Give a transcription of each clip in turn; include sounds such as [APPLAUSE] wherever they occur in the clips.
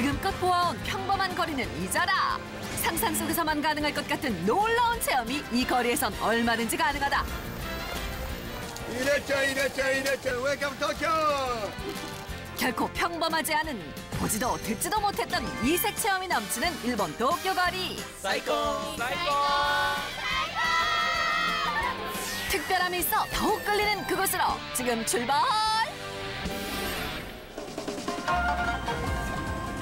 지금껏 보아온 평범한 거리는 잊어라. 상상 속에서만 가능할 것 같은 놀라운 체험이 이 거리에선 얼마든지 가능하다. いらっしゃい, いらっしゃい, いらっしゃい. Welcome 도쿄! 결코 평범하지 않은 보지도 듣지도 못했던 이색 체험이 넘치는 일본 도쿄 거리. 最高! 最高! 특별함이 있어 더욱 끌리는 그곳으로 지금 출발!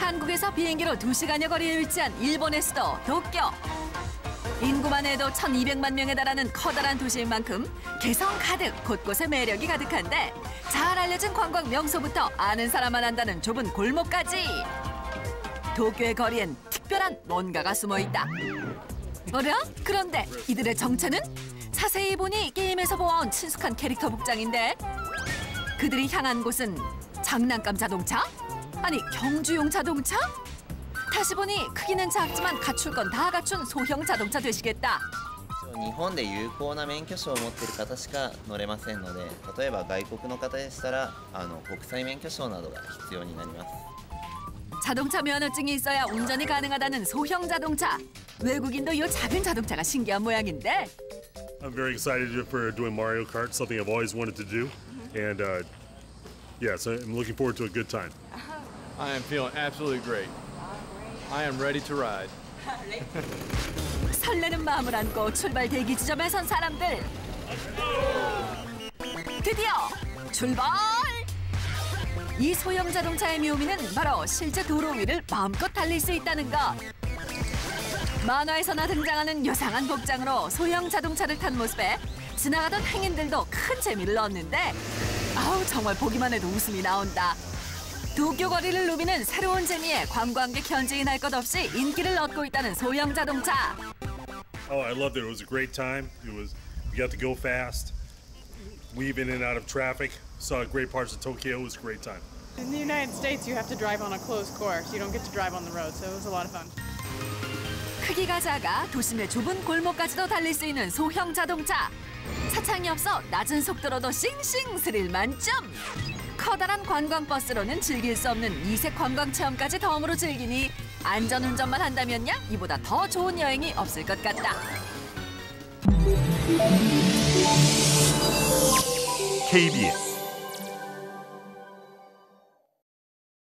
한국에서 비행기로 2시간여 거리에 위치한 일본의 수도 도쿄. 인구만 해도 1200만 명에 달하는 커다란 도시인 만큼 개성 가득 곳곳에 매력이 가득한데 잘 알려진 관광 명소부터 아는 사람만 안다는 좁은 골목까지 도쿄의 거리엔 특별한 뭔가가 숨어 있다. 어라? 그런데 이들의 정체는? 자세히 보니 게임에서 보아온 친숙한 캐릭터 복장인데 그들이 향한 곳은 장난감 자동차? 아니 경주용 자동차? 다시 보니 크기는 작지만 갖출 건 다 갖춘 소형 자동차 되시겠다. 日本で有効な免許証を持っている方しか乗れませんので例えば外国の方でしたらあの国際免許証などが必要になります 자동차 면허증이 있어야 운전이 가능하다는 소형 자동차. 외국인도 이 작은 자동차가 신기한 모양인데 I'm very excited for doing Mario Kart, something I've always wanted to do. And uh, yeah, so I'm looking forward to a good time. I am feeling absolutely great. I am ready to ride. [LAUGHS] 설레는 마음을 안고 출발 대기 지점에 선 사람들. 드디어 출발! 이 소형 자동차의 묘미는 바로 실제 도로 위를 마음껏 달릴 수 있다는 것. 만화에서나 등장하는 요상한 복장으로 소형 자동차를 탄 모습에 지나가던 행인들도 큰 재미를 얻는데 아우 정말 보기만 해도 웃음이 나온다. 도쿄 거리를 누비는 새로운 재미에 관광객 현지인 할 것 없이 인기를 얻고 있다는 소형 자동차. Oh, I loved it. It was a great time. It was we got to go fast, weave in and out of traffic. Saw great parts of Tokyo. It was a great time. In the United States, you have to drive on a closed course. You don't get to drive on the road, so it was a lot of fun. 크기가 작아 도심의 좁은 골목까지도 달릴 수 있는 소형 자동차. 차창이 없어 낮은 속도로도 싱싱 스릴 만점. 커다란 관광버스로는 즐길 수 없는 이색 관광 체험까지 덤으로 즐기니 안전운전만 한다면야 이보다 더 좋은 여행이 없을 것 같다. KBS